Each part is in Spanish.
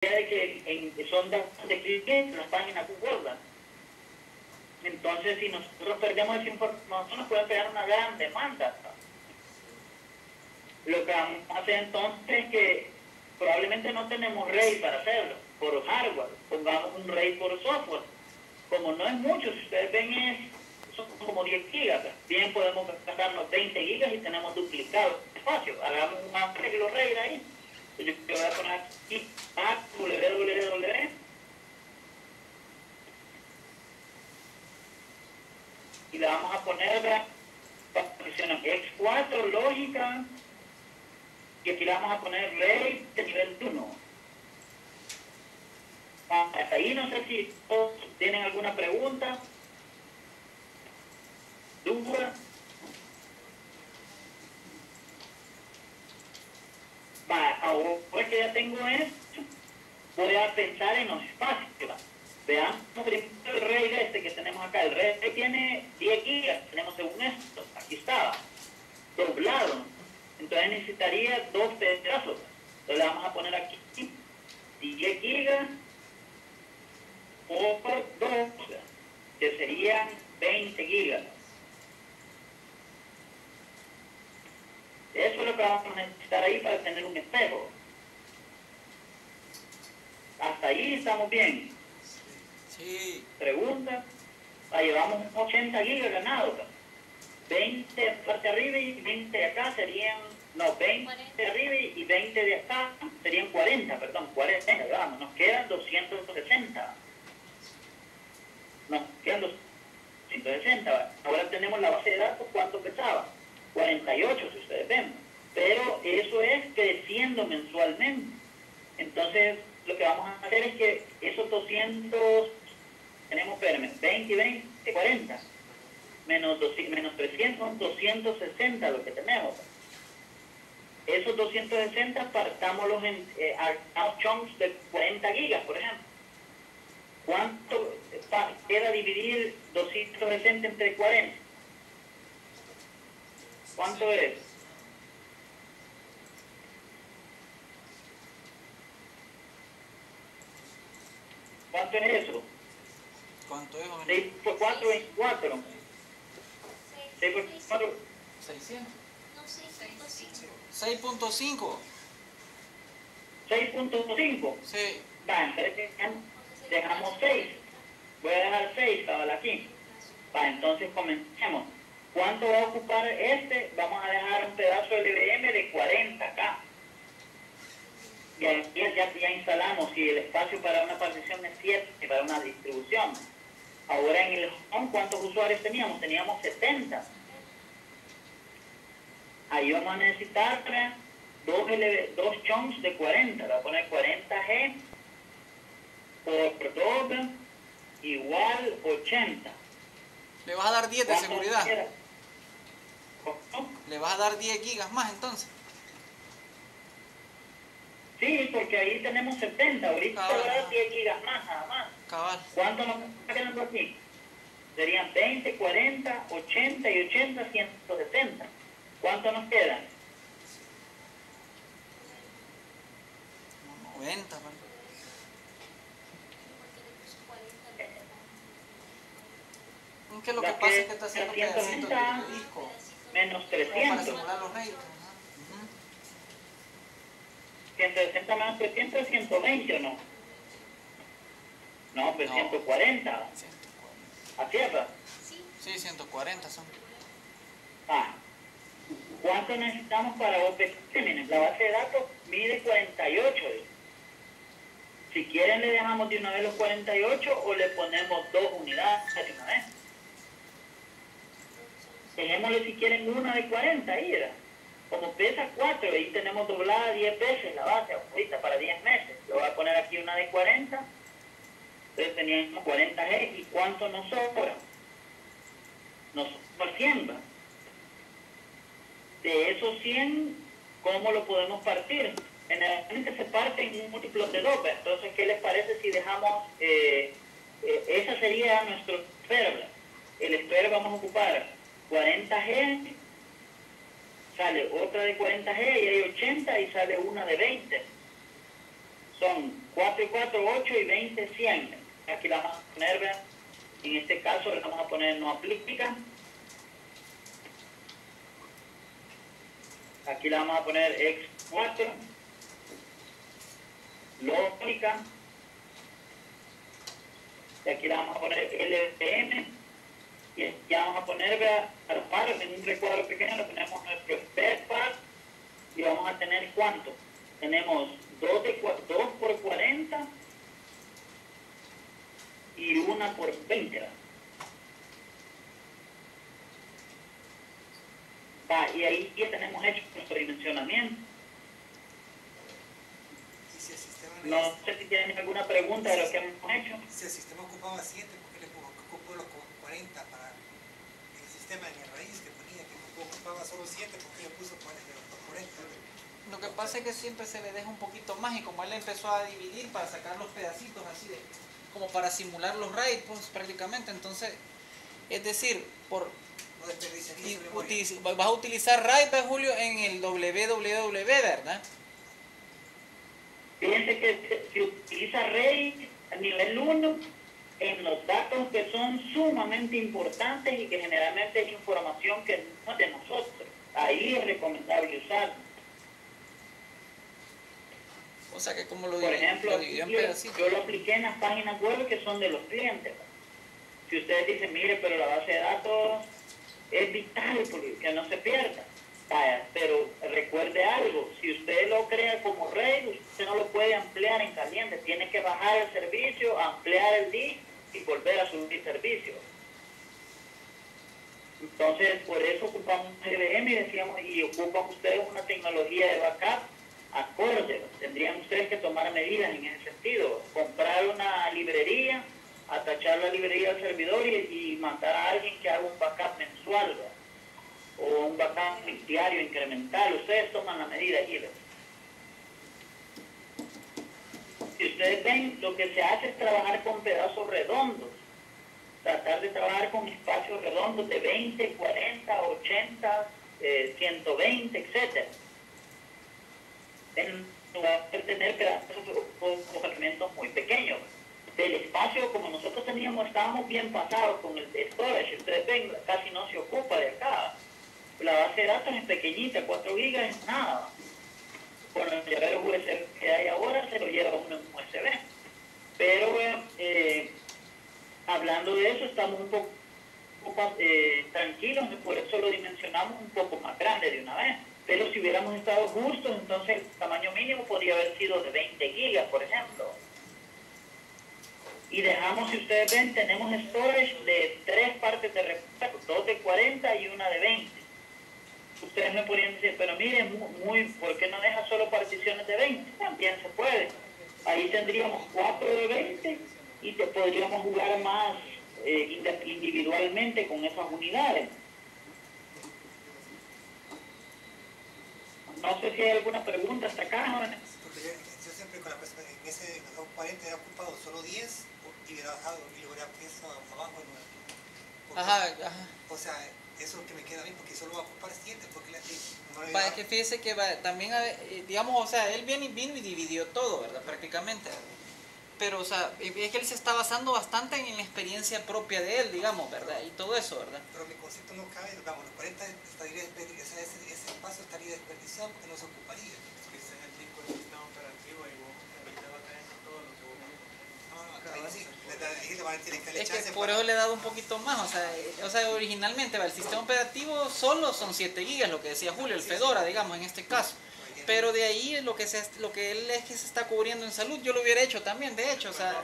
de que en, son de clientes las páginas gordas. Entonces, si nosotros perdemos esa información, nos puede crear una gran demanda. Lo que vamos a hacer entonces es que probablemente no tenemos RAID para hacerlo, por hardware, pongamos un RAID por software. Como no es mucho, si ustedes ven es, son como 10 gigas, bien podemos gastarnos 20 gigas y tenemos duplicado espacio. Hagamos un arreglo RAID ahí. Y le vamos a poner la posición X4 lógica y aquí le vamos a poner rey de nivel 1 hasta ahí no sé si todos tienen alguna pregunta duda va, ahora que ya tengo esto voy a pensar en los espacios Veamos el rey este que tenemos acá. El rey tiene 10 gigas. Tenemos según esto. Aquí estaba. Doblado. Entonces necesitaría dos pedazos. Entonces le vamos a poner aquí 10 gigas por 2, que serían 20 gigas. Eso es lo que vamos a necesitar ahí para tener un espejo. Hasta ahí estamos bien. Pregunta. Ahí llevamos 80 gigas ganados. 20 parte arriba y 20 de acá serían, no, 20 de arriba y 20 de acá serían 40, perdón, 40, vamos, nos quedan 260. Nos quedan 260. Ahora tenemos la base de datos, ¿cuánto pesaba? 48, si ustedes ven. Pero eso es creciendo mensualmente. Entonces, lo que vamos a hacer es que esos 200 tenemos, espérame, 20 y 20, 40. Menos, menos 300 son 260 lo que tenemos. Esos 260 partámoslos en eh, chunks de 40 gigas, por ejemplo. ¿Cuánto queda dividir 260 entre 40? ¿Cuánto es? ¿Cuánto es eso? ¿Cuánto es, 6 por 4, 24. 6 por 4. 600. 6.5. 6.5. Sí. Va, entonces dejamos 6. Voy a dejar 6 cabal aquí. Va, entonces comencemos. ¿Cuánto va a ocupar este? Vamos a dejar un pedazo de LVM de 40 acá. Y aquí ya, ya instalamos si el espacio para una partición es 7 para una distribución. Ahora en el home, ¿cuántos usuarios teníamos? Teníamos 70. Ahí vamos a necesitar dos, dos chunks de 40. Le voy a poner 40G por 2 igual 80. ¿Le vas a dar 10 de seguridad? ¿Le vas a dar 10 gigas más entonces? Sí, porque ahí tenemos 70. Ahorita voy a dar 10 gigas más, nada más. ¿Cuánto nos está quedando aquí? Serían 20, 40, 80 y 80, 170. ¿Cuánto nos queda? 90, ¿Qué es lo que, pasa es que está haciendo pedacitos de disco. Menos 300. Para los 160 menos 300 es 120 o no? No, pues 140. ¿A tierra? Sí, 140 son. Ah. ¿Cuánto necesitamos para OPC? La base de datos mide 48. Si quieren le dejamos de una vez los 48 o le ponemos dos unidades de una vez. Dejémosle si quieren una de 40 ahí, Como pesa 4, ahí tenemos doblada 10 veces la base ahorita para 10 meses. Le voy a poner aquí una de 40 entonces teníamos 40 G y ¿cuánto nos sobra? Nos sobra 100. De esos 100, ¿cómo lo podemos partir? Generalmente se parte en múltiplos de 2. Entonces, ¿qué les parece si dejamos, eh, eh, esa sería nuestro espero? El espero vamos a ocupar 40 G, sale otra de 40 G y hay 80 y sale una de 20. Son 4 y 4, 8 y 20, 100. Aquí la vamos a poner, en este caso le vamos a poner no aplica. Aquí le vamos a poner X4, lógica. Y aquí le vamos a poner LPM. Ya vamos a poner, vea, en un recuadro pequeño le ponemos nuestro spare part y vamos a tener cuánto. Tenemos 2, de, 2 por 40 y 1 por 20. Va, y ahí ya tenemos hecho nuestro dimensionamiento. no sé si tienen alguna pregunta de lo que hemos hecho. Si el sistema ocupaba 7, ¿por qué le ocupó los 40 para el sistema en el raíz que ponía que ocupaba solo 7? ¿Por qué le puso 40? Lo que pasa es que siempre se le deja un poquito más y como él empezó a dividir para sacar los pedacitos así de, como para simular los raids pues, prácticamente, entonces, es decir, por vas a utilizar RAID, Julio, en el www, ¿verdad? Fíjense que si utiliza RAID a nivel 1, en los datos que son sumamente importantes y que generalmente es información que no es de nosotros, ahí es recomendable usarlo. O sea que como lo Por ejemplo, yo, lo apliqué en las páginas web que son de los clientes. Si ustedes dicen, mire, pero la base de datos es vital que no se pierda. pero recuerde algo, si usted lo crea como rey, usted no lo puede ampliar en caliente, tiene que bajar el servicio, ampliar el disc y volver a subir servicio. Entonces, por eso ocupamos GBM y decíamos, y ocupan ustedes una tecnología de backup acorde. Tendrían ustedes que tomar medidas en ese sentido. Comprar una librería, atachar la librería al servidor y, mandar a alguien que haga un backup mensual o un backup diario incremental. Ustedes toman la medida aquí. Si ustedes ven, lo que se hace es trabajar con pedazos redondos. Tratar de trabajar con espacios redondos de 20, 40, 80, 120, etcétera en lugar de tener pedazos o fragmentos muy pequeños. Del espacio, como nosotros teníamos, estábamos bien pasados con el storage, ustedes ven, casi no se ocupa de acá. La base de datos es pequeñita, 4 gigas es nada. Con el llavero USB que hay ahora, se lo lleva uno en USB. Pero eh, hablando de eso, estamos un poco, eh, tranquilos, por eso lo dimensionamos un poco más grande de una vez pero si hubiéramos estado justos, entonces el tamaño mínimo podría haber sido de 20 gigas, por ejemplo. Y dejamos, si ustedes ven, tenemos storage de tres partes de recuerdo, dos de 40 y una de 20. Ustedes me podrían decir, pero miren, muy, ¿por qué no deja solo particiones de 20? También se puede. Ahí tendríamos cuatro de 20 y te podríamos jugar más eh, individualmente con esas unidades. No sé si hay alguna pregunta hasta acá. Porque yo, siempre con la persona, en ese 40 he ocupado solo 10 y hubiera bajado y lo hubiera puesto abajo. ajá, ajá. O sea, eso es lo que me queda bien porque solo va a ocupar 7 porque la, no va, es que fíjese que va, también, eh, digamos, o sea, él viene, vino y dividió todo, ¿verdad? Prácticamente pero o sea, es que él se está basando bastante en la experiencia propia de él, digamos, ¿verdad? Y todo eso, ¿verdad? Pero mi concepto no cabe, vamos, los 40 estaría ese, ese espacio estaría desperdiciado porque no se ocuparía. Ese es el tipo de sistema operativo y vos te va cayendo todo lo que vos no, no, acá sí. Ahí le van a tener que es que por eso le he dado un poquito más, o sea, eh, o sea originalmente va, el sistema operativo solo son 7 gigas, lo que decía Julio, el Fedora, digamos, en este caso. Pero de ahí lo que se, lo que él es que se está cubriendo en salud, yo lo hubiera hecho también, de hecho, o sea.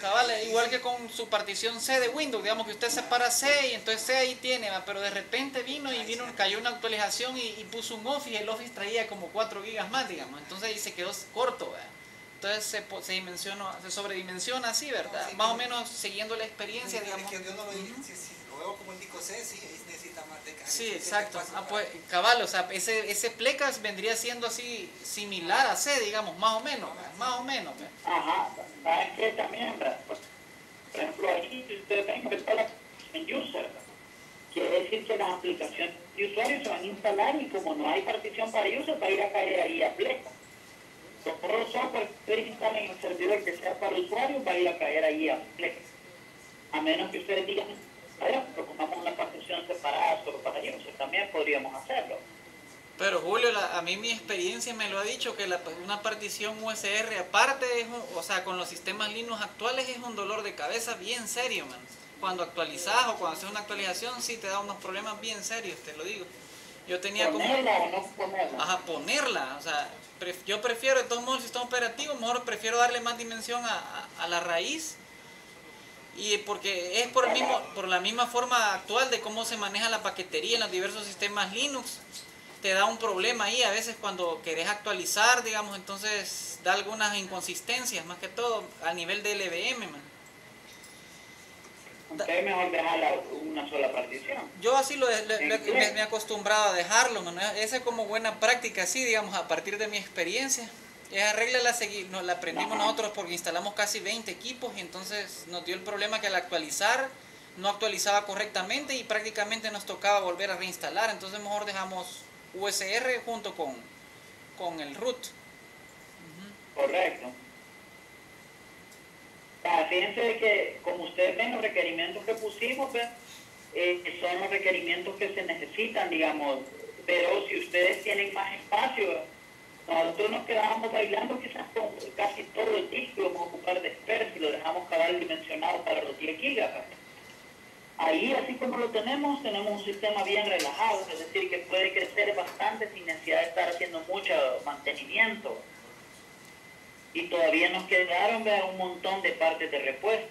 Cabal, igual que con su partición C de Windows, digamos que usted separa C y entonces C ahí tiene, pero de repente vino y vino, cayó una actualización y, puso un Office y el Office traía como 4 gigas más, digamos, entonces ahí se quedó corto, Entonces se, se, dimensiona, se sobredimensiona así, ¿verdad? Más o menos siguiendo la experiencia, digamos. yo no lo, lo como el disco C, sí, Sí, exacto. Ah, pues, cabal, o sea, ese, ese plecas vendría siendo así similar a C, digamos, más o menos, más o menos. Ajá, ¿sabes qué también? Por ejemplo, aquí ustedes ven que está en user, quiere decir que las aplicaciones de usuario se van a instalar y como no hay partición para user, va a ir a caer ahí a plecas. todos los software que ustedes instalen en el servidor que sea para el usuario va a ir a caer ahí a Flex. A menos que ustedes digan, propongamos una partición separada solo para ellos, también podríamos hacerlo. Pero Julio, la- a mí mi experiencia me lo ha dicho que la- una partición USR aparte, es un- o sea, con los sistemas Linux actuales es un dolor de cabeza bien serio, man. Cuando actualizas o cuando haces una actualización sí te da unos problemas bien serios, te lo digo. Yo tenía como... ¿Ponerla o no ponerla? Ajá, ponerla. O sea, pref- yo prefiero, de todos modos, el sistema operativo, mejor prefiero darle más dimensión a, a- a la raíz. Y porque es por, el mismo, por la misma forma actual de cómo se maneja la paquetería en los diversos sistemas Linux. Te da un problema ahí a veces cuando querés actualizar, digamos, entonces da algunas inconsistencias, más que todo a nivel del LVM, man. Entonces mejor dejarla una sola partición. Yo así lo, le- ¿En me, me he acostumbrado a dejarlo, man. Esa es como buena práctica, sí, digamos, a partir de mi experiencia. Esa regla la, segui- nos la aprendimos nosotros porque instalamos casi 20 equipos y entonces nos dio el problema que al actualizar no actualizaba correctamente y prácticamente nos tocaba volver a reinstalar. Entonces mejor dejamos USR junto con, con el root. Correcto. Ah, fíjense que, como ustedes ven, los requerimientos que pusimos pues, eh, son los requerimientos que se necesitan, digamos. Pero si ustedes tienen más espacio, nosotros nos quedábamos bailando quizás con casi todo el disco, vamos a ocupar de y lo dejamos cabal dimensionado para los 10 gigas. pues. Ahí, así como lo tenemos, tenemos un sistema bien relajado, es decir, que puede crecer bastante sin necesidad de estar haciendo mucho mantenimiento y todavía nos quedaron un montón de partes de repuesto.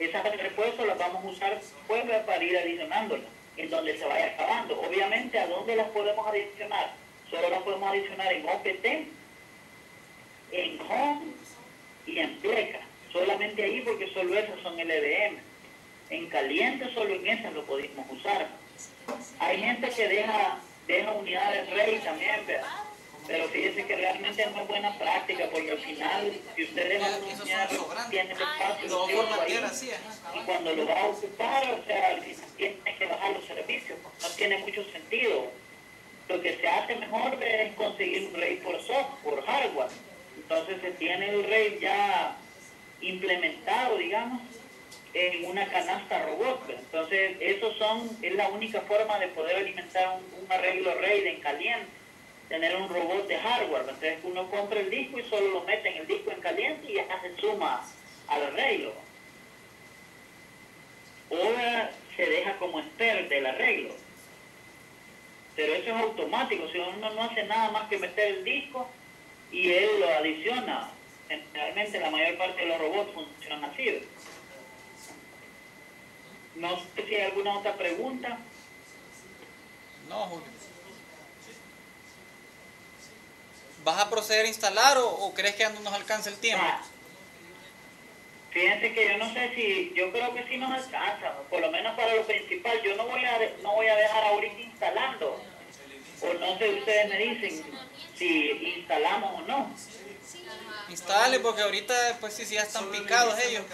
Esas partes de repuesto las vamos a usar vea, para ir adicionándolas, en donde se vaya acabando. Obviamente, ¿a dónde las podemos adicionar? Solo las podemos adicionar en OPT, en Home y en Pleca. Solamente ahí porque solo esas son LVM. En caliente solo en esas lo podemos usar. Hay gente que deja, deja unidades RAID también, ¿verdad? pero fíjese que realmente no es buena práctica porque al final, si usted deja una unidad tiene espacio Lo ahí. y cuando lo va a ocupar, o sea, al final tiene que bajar los servicios, no tiene mucho sentido. Lo que se hace mejor es conseguir un RAID por software, por hardware. Entonces se tiene el RAID ya implementado, digamos, en una canasta robot. Entonces, esos son, es la única forma de poder alimentar un, arreglo RAID en caliente, tener un robot de hardware. Entonces, uno compra el disco y solo lo mete en el disco en caliente y ya se suma al arreglo. O se deja como expert del arreglo. Pero eso es automático, si uno no hace nada más que meter el disco y él lo adiciona. Generalmente la mayor parte de los robots funcionan así. No sé si hay alguna otra pregunta. No, Julio. ¿Vas a proceder a instalar o, o crees que no nos alcanza el tiempo? Ah, Fíjense que yo no sé si, yo creo que sí nos alcanza, por lo menos para lo principal. Yo no voy a, no voy a dejar ahorita instalando. O no sé, ustedes me dicen si instalamos o no. Instale porque ahorita pues sí, sí ya están picados ellos.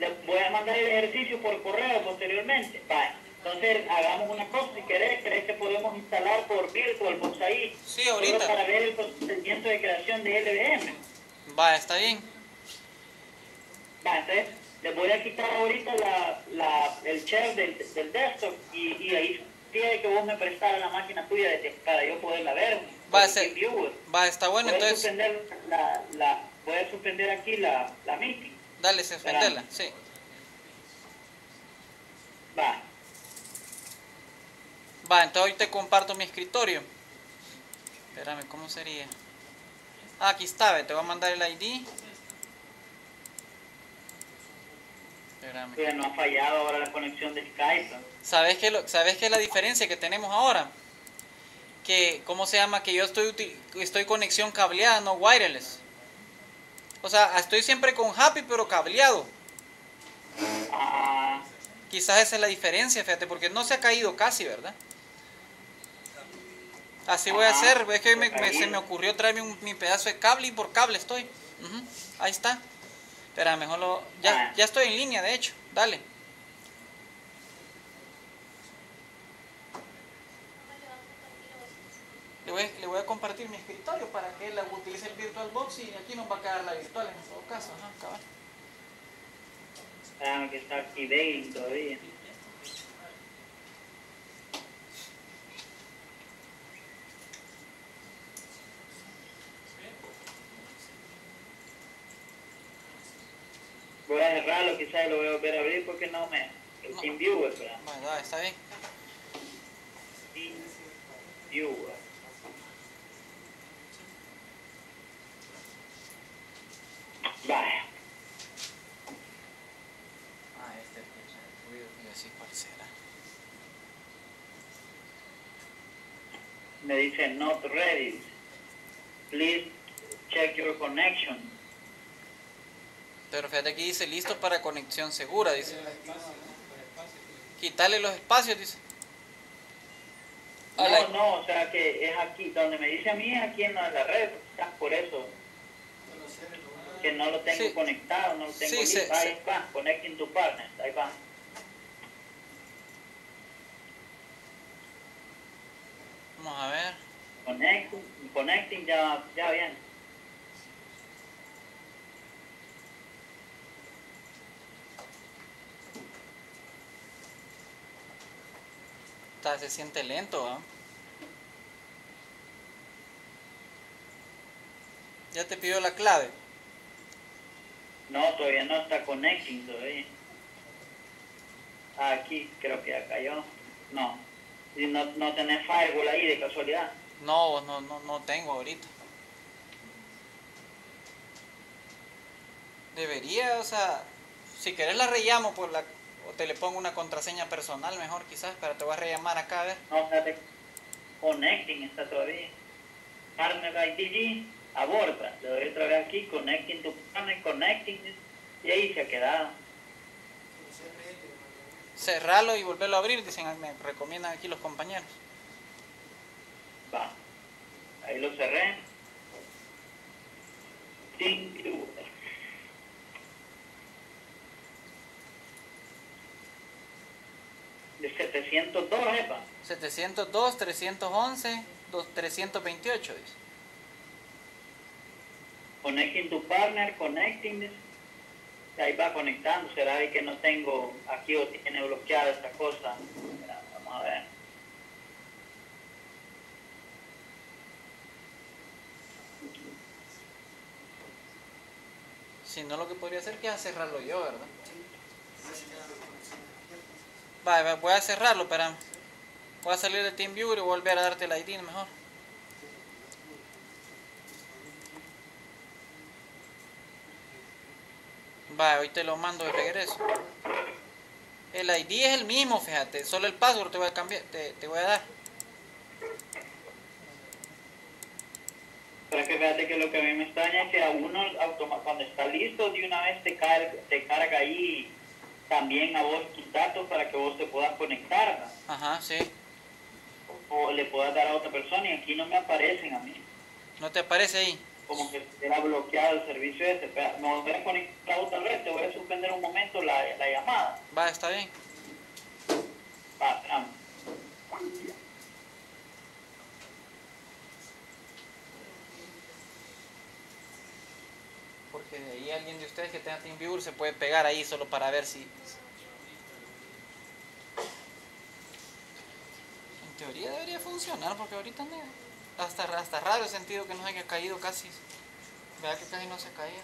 Les voy a mandar el ejercicio por correo posteriormente. Vale. Entonces, hagamos una cosa, si querés, ¿crees que podemos instalar por VirtualBox ahí? Sí, Solo ahorita. para ver el procedimiento de creación de LVM. Va, está bien. Va, entonces, les voy a quitar ahorita la, la, el share del, del desktop y, y ahí tiene que vos me prestaras la máquina tuya de, para yo poderla ver. Va a ser-. Va, está bueno, Puedes entonces suspender la, la, puedes suspender aquí la, la meeting. dale, suspenderla. Sí. Va. Va, entonces ahorita te comparto mi escritorio. Espérame, ¿cómo sería? Ah, aquí está, te voy a mandar el ID. No ha fallado ahora la conexión de Skype. ¿Sabes qué, lo- ¿Sabes qué es la diferencia que tenemos ahora? Que, ¿cómo se llama? Que yo estoy, estoy conexión cableada, no wireless. O sea, estoy siempre con Happy, pero cableado. Ah, Quizás esa es la diferencia, fíjate, porque no se ha caído casi, ¿verdad? Así voy a Ajá, hacer, es que me- me- se me ocurrió traerme un- mi pedazo de cable y por cable estoy. Ahí está. Espera, mejor lo... Ya, Ah. ya estoy en línea, de hecho. Dale. Le voy, le voy a compartir mi escritorio para que él utilice el VirtualBox y aquí nos va a quedar la virtual en todo caso. Ajá, cabal. Ah, que está activating todavía. Cerrarlo, quizás lo voy a volver a abrir porque no me... El No. TeamViewer, ¿verdad? Bueno, está bien. TeamViewer. Vaya. Ah, este es el ruido. Y así cuál será. Me dice not ready. Please check your connection. Pero fíjate que dice listo para conexión segura, dice. Quitarle los espacios, dice. A No, la- no, o sea que es aquí, donde me dice a mí es aquí en la red, quizás por eso, que no lo tengo Sí. conectado, no lo tengo Sí, ahí va, connecting to partners, ahí va. Vamos a ver. Connecting, connecting ya, ya bien. Se siente lento, ¿ah? Ya te pidió la clave. No, todavía no está connecting todavía. Ah, aquí creo que ya cayó. No. Y no, no tenés firewall ahí de casualidad. No, no, no, no tengo ahorita. Debería, o sea, si querés la rellamo por la o te le pongo una contraseña personal mejor quizás, pero te voy a rellamar acá a ver. No, espérate. Connecting está todavía. Partner IDG, aborta. Le doy otra vez aquí, connecting to partner, connecting. Y ahí se ha quedado. Cerrarlo y volverlo a abrir, dicen, me recomiendan aquí los compañeros. Va. Ahí lo cerré De 702, epa. 702, 311, dos- 328, dice. Connecting to partner, connecting. Ahí va conectando. Será que no tengo aquí o tiene bloqueada esta cosa. Vamos a ver. Si no, lo que podría hacer que es cerrarlo yo, ¿verdad? Voy a cerrarlo, espérame. Voy a salir de TeamViewer y volver a darte el ID mejor. Vale, hoy te lo mando de regreso. El ID es el mismo, fíjate. Solo el password te voy a cambiar, te, te voy a dar. Pero que fíjate que lo que a mí me extraña es que a uno cuando está listo de una vez te carga, te carga ahí también a vos tus datos para que vos te puedas conectar ¿no? Ajá, sí. o le puedas dar a otra persona y aquí no me aparecen a mí. ¿No te aparece ahí? Como que era bloqueado el servicio ese. Espera, Me voy a conectar otra vez, te voy a suspender un momento la, la llamada. Va, está bien. Va, espérame. Alguien de ustedes que tenga TeamViewer se puede pegar ahí solo para ver si... En teoría debería funcionar porque ahorita no- hasta, hasta raro he sentido que no haya caído casi. Vea que casi no se caía.